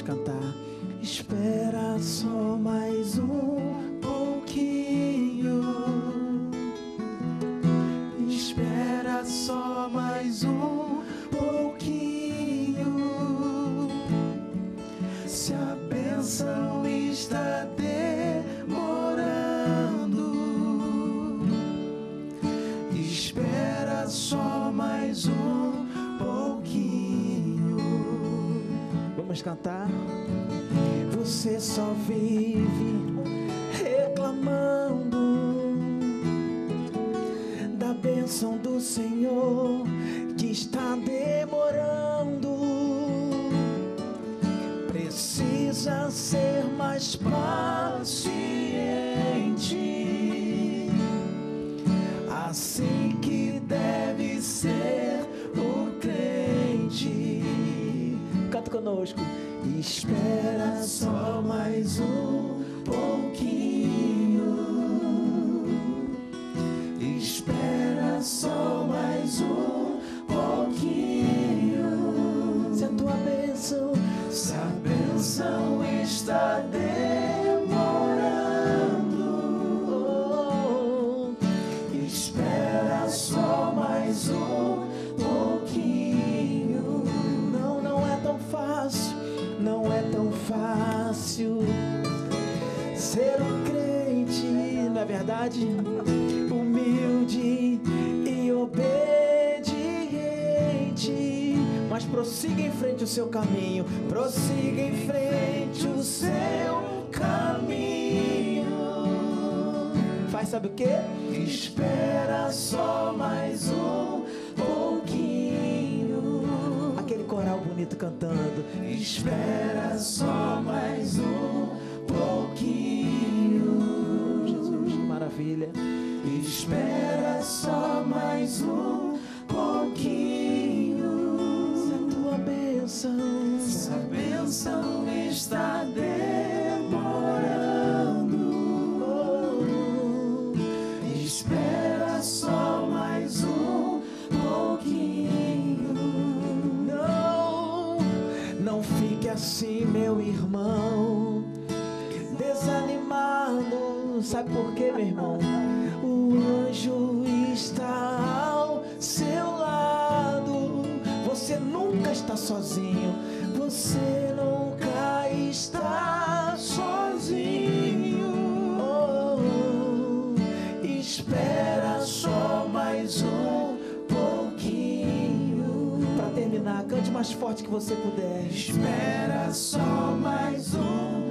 vamos cantar. Espera só mais um pouquinho. Espera só mais um pouquinho. Se a benção está demorando, espera só. Vamos cantar. Você só vive reclamando da bênção do Senhor que está demorando. Precisa ser mais paciente. Assim Espera só mais um pouquinho. Espera só mais um um crente, na verdade, humilde e obediente. Mas prossiga em frente o seu caminho, prossiga em frente o seu caminho. Faz sabe o que? Espera só mais um pouquinho. Aquele coral bonito cantando. Espera só mais um pouquinho. Jesus, que maravilha. Espera só mais um pouquinho. Se a tua bênção, se a bênção está demorando, espera só mais um pouquinho. Não, não fique assim, meu irmão desanimado. Sabe por quê, meu irmão? O anjo está ao seu lado. Você nunca está sozinho. Você nunca está sozinho. Oh, espera só mais um pouquinho. Para terminar, cante mais forte que você puder. Espera só mais um